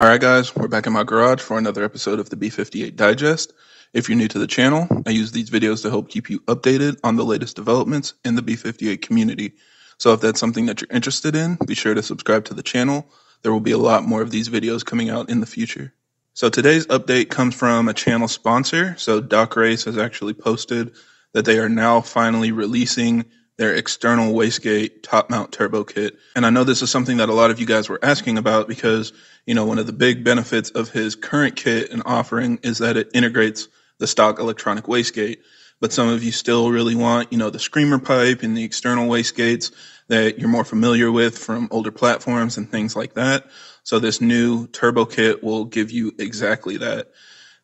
All right, guys, we're back in my garage for another episode of the B58 Digest. If you're new to the channel, I use these videos to help keep you updated on the latest developments in the B58 community. So if that's something that you're interested in, be sure to subscribe to the channel. There will be a lot more of these videos coming out in the future. So today's update comes from a channel sponsor. So DOCRace has actually posted that they are now finally releasing their external wastegate top mount turbo kit. And I know this is something that a lot of you guys were asking about because, you know, one of the big benefits of his current kit and offering is that it integrates the stock electronic wastegate. But some of you still really want, you know, the screamer pipe and the external wastegates that you're more familiar with from older platforms and things like that. So this new turbo kit will give you exactly that.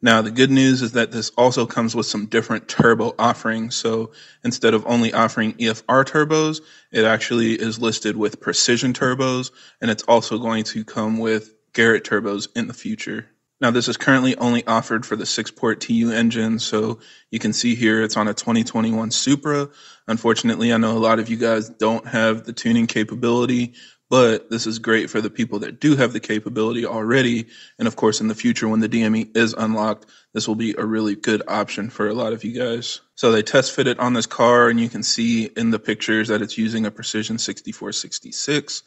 Now, the good news is that this also comes with some different turbo offerings. So instead of only offering EFR turbos, it actually is listed with precision turbos, and it's also going to come with Garrett turbos in the future. Now, this is currently only offered for the six port TU engine. So you can see here it's on a 2021 Supra. Unfortunately, I know a lot of you guys don't have the tuning capability but this is great for the people that do have the capability already. And of course, in the future, when the DME is unlocked, this will be a really good option for a lot of you guys. So they test fit it on this car, and you can see in the pictures that it's using a Precision 6466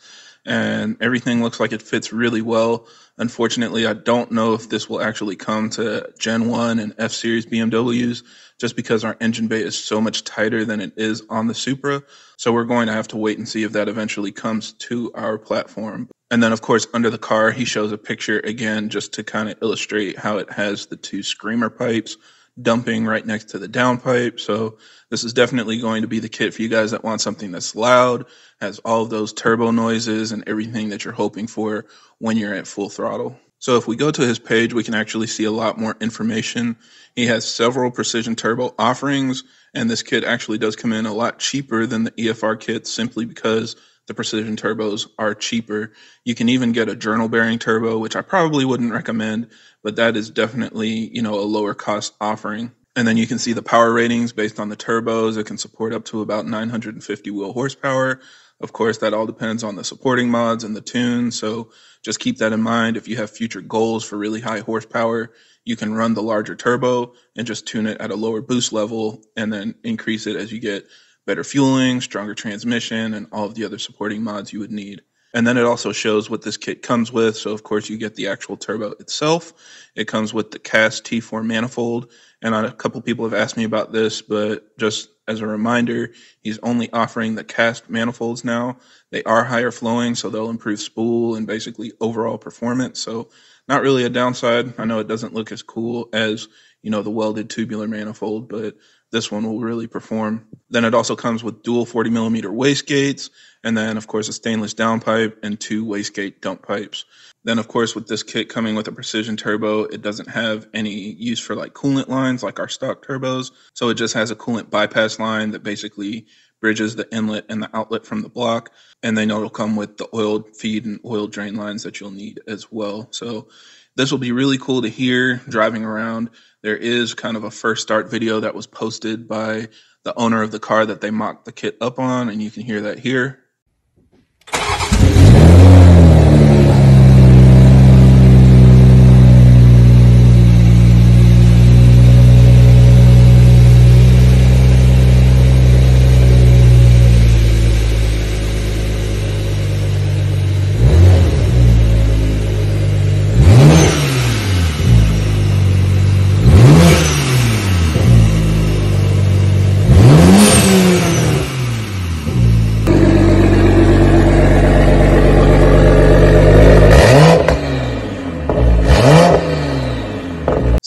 and everything looks like it fits really well. Unfortunately, I don't know if this will actually come to Gen 1 and F Series BMWs just because our engine bay is so much tighter than it is on the Supra. So we're going to have to wait and see if that eventually comes to our platform. And then, of course, under the car, he shows a picture again just to kind of illustrate how it has the two screamer pipes dumping right next to the downpipe. So this is definitely going to be the kit for you guys that want something that's loud, has all of those turbo noises and everything that you're hoping for when you're at full throttle. So if we go to his page, we can actually see a lot more information. He has several precision turbo offerings, and this kit actually does come in a lot cheaper than the EFR kit simply because the precision turbos are cheaper. You can even get a journal bearing turbo, which I probably wouldn't recommend, but that is definitely, you know, a lower cost offering. And then you can see the power ratings based on the turbos. It can support up to about 950 wheel horsepower. Of course, that all depends on the supporting mods and the tune. So just keep that in mind. If you have future goals for really high horsepower, you can run the larger turbo and just tune it at a lower boost level and then increase it as you get better fueling, stronger transmission, and all of the other supporting mods you would need. And then it also shows what this kit comes with. So, of course, you get the actual turbo itself. It comes with the cast T4 manifold. And a couple people have asked me about this, but just as a reminder, he's only offering the cast manifolds now. They are higher flowing, so they'll improve spool and basically overall performance. So, not really a downside. I know it doesn't look as cool as, you know, the welded tubular manifold, but this one will really perform. Then it also comes with dual 40 millimeter wastegates, and then of course a stainless downpipe and two wastegate dump pipes. Then of course with this kit coming with a precision turbo, it doesn't have any use for like coolant lines like our stock turbos. So it just has a coolant bypass line that basically bridges the inlet and the outlet from the block. And then it'll come with the oil feed and oil drain lines that you'll need as well. So this will be really cool to hear driving around. There is kind of a first start video that was posted by the owner of the car that they mocked the kit up on, and you can hear that here.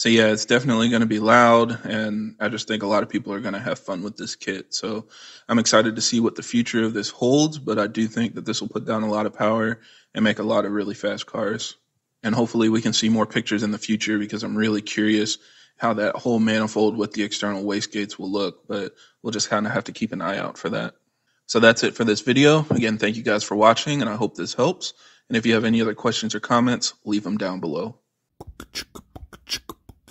So yeah, it's definitely going to be loud, and I just think a lot of people are going to have fun with this kit. So I'm excited to see what the future of this holds, but I do think that this will put down a lot of power and make a lot of really fast cars. And hopefully we can see more pictures in the future because I'm really curious how that whole manifold with the external wastegates will look, but we'll just kind of have to keep an eye out for that. So that's it for this video. Again, thank you guys for watching, and I hope this helps. And if you have any other questions or comments, leave them down below.